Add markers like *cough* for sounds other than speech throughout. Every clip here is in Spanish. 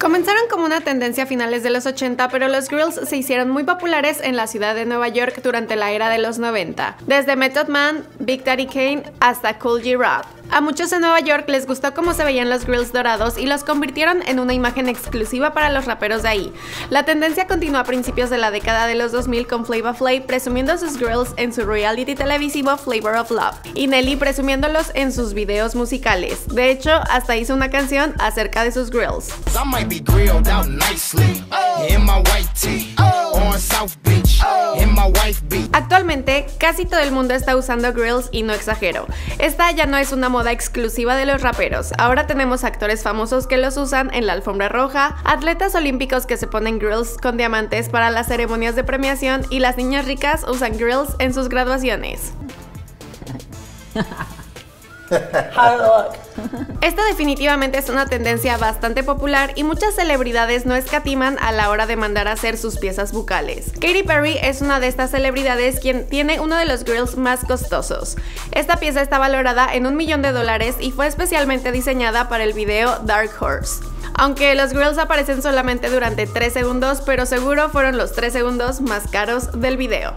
Comenzaron como una tendencia a finales de los 80, pero los grills se hicieron muy populares en la ciudad de Nueva York durante la era de los 90, desde Method Man, Big Daddy Kane hasta Cool G Rap. A muchos en Nueva York les gustó cómo se veían los grills dorados y los convirtieron en una imagen exclusiva para los raperos de ahí. La tendencia continuó a principios de la década de los 2000 con Flava Flav presumiendo sus grills en su reality televisivo Flavor of Love y Nelly presumiéndolos en sus videos musicales. De hecho, hasta hizo una canción acerca de sus grills. Actualmente, casi todo el mundo está usando grills y no exagero. Esta ya no es una moda exclusiva de los raperos. Ahora tenemos actores famosos que los usan en la alfombra roja, atletas olímpicos que se ponen grills con diamantes para las ceremonias de premiación y las niñas ricas usan grills en sus graduaciones. *laughs* Esta definitivamente es una tendencia bastante popular y muchas celebridades no escatiman a la hora de mandar a hacer sus piezas bucales. Katy Perry es una de estas celebridades quien tiene uno de los grills más costosos. Esta pieza está valorada en un millón de dólares y fue especialmente diseñada para el video Dark Horse. Aunque los grills aparecen solamente durante 3 segundos, pero seguro fueron los 3 segundos más caros del video.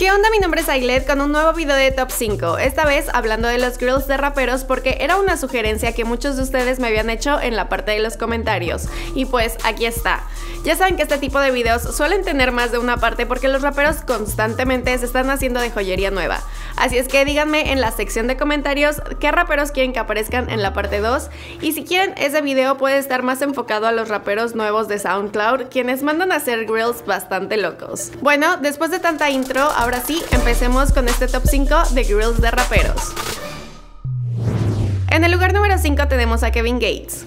¿Qué onda? Mi nombre es Ailet con un nuevo video de Top 5, esta vez hablando de los grills de raperos porque era una sugerencia que muchos de ustedes me habían hecho en la parte de los comentarios. Y pues aquí está. Ya saben que este tipo de videos suelen tener más de una parte porque los raperos constantemente se están haciendo de joyería nueva. Así es que díganme en la sección de comentarios qué raperos quieren que aparezcan en la parte 2 y si quieren ese video puede estar más enfocado a los raperos nuevos de SoundCloud quienes mandan a hacer grills bastante locos. Bueno, después de tanta intro, ahora sí, empecemos con este top 5 de grills de raperos. En el lugar número 5 tenemos a Kevin Gates.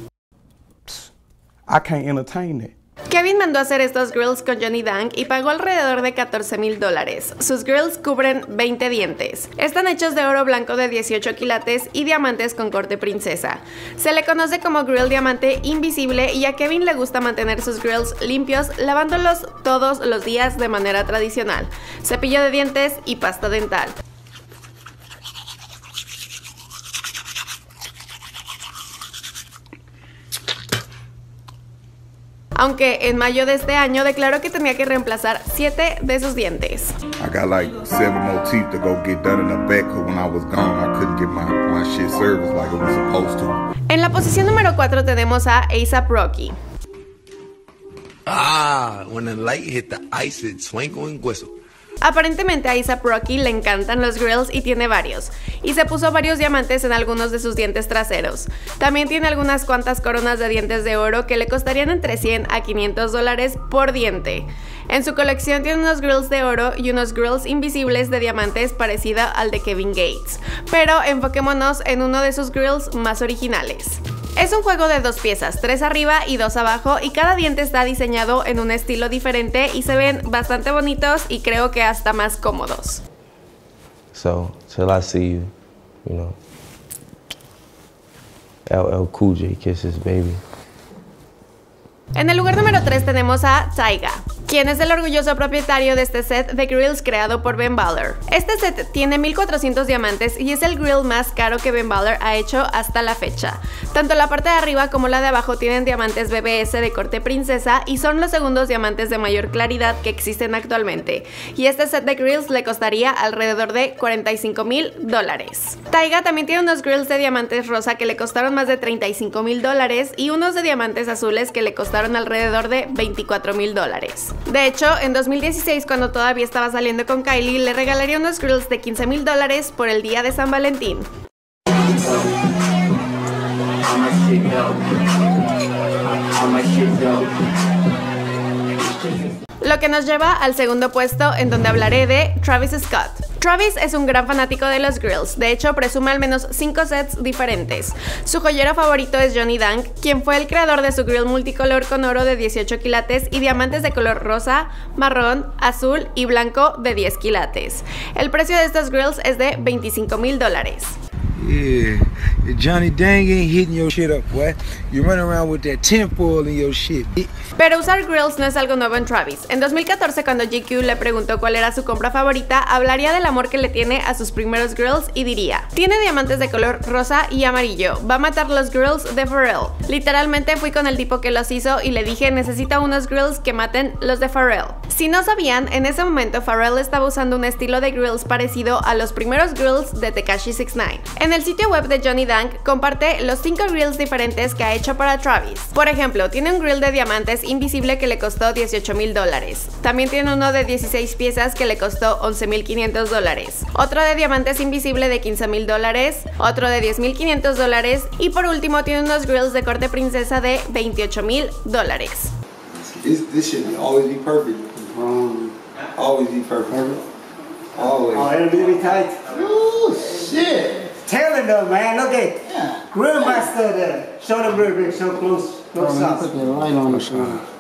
Kevin mandó a hacer estos grills con Johnny Dang y pagó alrededor de 14 mil dólares. Sus grills cubren 20 dientes. Están hechos de oro blanco de 18 quilates y diamantes con corte princesa. Se le conoce como grill diamante invisible y a Kevin le gusta mantener sus grills limpios lavándolos todos los días de manera tradicional. Cepillo de dientes y pasta dental. Aunque en mayo de este año declaró que tenía que reemplazar 7 de sus dientes. En la posición número 4 tenemos a ASAP Rocky. Ah, when the light hit the ice, it twinkle and whistle. Aparentemente a Isaac Rocky le encantan los grills y tiene varios, y se puso varios diamantes en algunos de sus dientes traseros. También tiene algunas cuantas coronas de dientes de oro que le costarían entre 100 a 500 dólares por diente. En su colección tiene unos grills de oro y unos grills invisibles de diamantes parecida al de Kevin Gates, pero enfoquémonos en uno de sus grills más originales. Es un juego de dos piezas, tres arriba y dos abajo, y cada diente está diseñado en un estilo diferente y se ven bastante bonitos y creo que hasta más cómodos. So, till I see you, you know, LL Cool J kisses, baby. En el lugar número 3 tenemos a Taiga quien es el orgulloso propietario de este set de grills creado por Ben Baller. Este set tiene 1400 diamantes y es el grill más caro que Ben Baller ha hecho hasta la fecha. Tanto la parte de arriba como la de abajo tienen diamantes BBS de corte princesa y son los segundos diamantes de mayor claridad que existen actualmente. Y este set de grills le costaría alrededor de 45 mil dólares. Taiga también tiene unos grills de diamantes rosa que le costaron más de 35 mil dólares y unos de diamantes azules que le costaron alrededor de 24 mil dólares. De hecho, en 2016, cuando todavía estaba saliendo con Kylie, le regalaría unos grills de 15 mil dólares por el día de San Valentín. Lo que nos lleva al segundo puesto en donde hablaré de Travis Scott. Travis es un gran fanático de los grills, de hecho presume al menos 5 sets diferentes. Su joyero favorito es Johnny Dunk, quien fue el creador de su grill multicolor con oro de 18 quilates y diamantes de color rosa, marrón, azul y blanco de 10 quilates. El precio de estos grills es de 25 mil dólares. Yeah. Johnny Dang ain't hitting your shit up, boy. Around with that in your shit. Pero usar grills no es algo nuevo en Travis. En 2014, cuando GQ le preguntó cuál era su compra favorita, hablaría del amor que le tiene a sus primeros grills y diría: Tiene diamantes de color rosa y amarillo. Va a matar los grills de Pharrell. Literalmente fui con el tipo que los hizo y le dije: Necesita unos grills que maten los de Pharrell. Si no sabían, en ese momento Pharrell estaba usando un estilo de grills parecido a los primeros grills de Tekashi 69. En el sitio web de Johnny Dank comparte los 5 grills diferentes que ha hecho para Travis. Por ejemplo, tiene un grill de diamantes invisible que le costó 18 mil dólares. También tiene uno de 16 piezas que le costó 11 mil 500 dólares. Otro de diamantes invisible de 15 mil dólares. Otro de 10 mil 500 dólares. Y por último tiene unos grills de corte princesa de 28 mil dólares. This, this should be always be perfect. Um, always be perfect. Always. Oh, it'll be tight. Oh shit! Tell it though, man. Look at Grill Master there. Uh, show the real big, show close, close oh, up. Put the light on the side.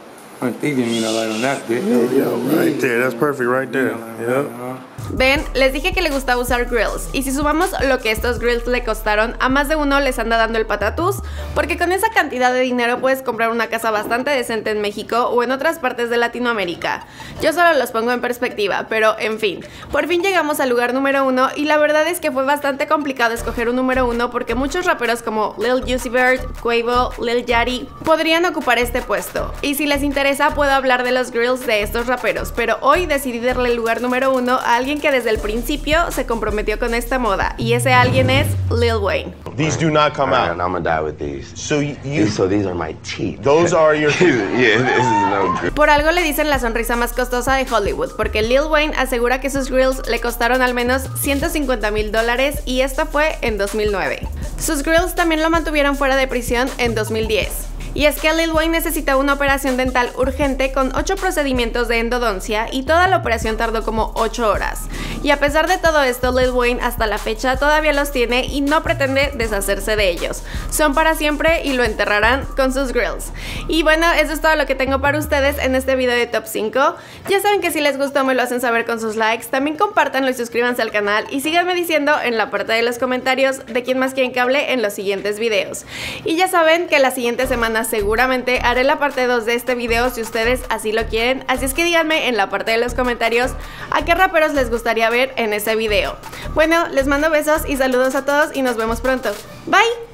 Ven, les dije que le gustaba usar grills, y si sumamos lo que estos grills le costaron, a más de uno les anda dando el patatús, porque con esa cantidad de dinero puedes comprar una casa bastante decente en México o en otras partes de Latinoamérica. Yo solo los pongo en perspectiva, pero en fin, por fin llegamos al lugar número uno y la verdad es que fue bastante complicado escoger un número uno porque muchos raperos como Lil Uzi Vert, Quavo, Lil Yachty podrían ocupar este puesto. Y si les interesa puedo hablar de los grills de estos raperos, pero hoy decidí darle el lugar número uno a alguien que desde el principio se comprometió con esta moda y ese alguien es Lil Wayne. These do not come And out. I'm gonna die with these. So you, These- so these are my teeth. those are your. *laughs* yeah, this is no good. Por algo le dicen la sonrisa más costosa de Hollywood, porque Lil Wayne asegura que sus grills le costaron al menos 150 mil dólares y esto fue en 2009. Sus grills también lo mantuvieron fuera de prisión en 2010. Y es que Lil Wayne necesitaba una operación dental urgente con 8 procedimientos de endodoncia y toda la operación tardó como 8 horas. Y a pesar de todo esto, Lil Wayne hasta la fecha todavía los tiene y no pretende deshacerse de ellos. Son para siempre y lo enterrarán con sus grills. Y bueno, eso es todo lo que tengo para ustedes en este video de Top 5. Ya saben que si les gustó me lo hacen saber con sus likes, también compártanlo y suscríbanse al canal y síganme diciendo en la parte de los comentarios de quién más quieren que hable en los siguientes videos. Y ya saben que la siguiente semana seguramente haré la parte 2 de este video si ustedes así lo quieren, así es que díganme en la parte de los comentarios a qué raperos les gustaría ver en ese video. Bueno, les mando besos y saludos a todos y nos vemos pronto. Bye.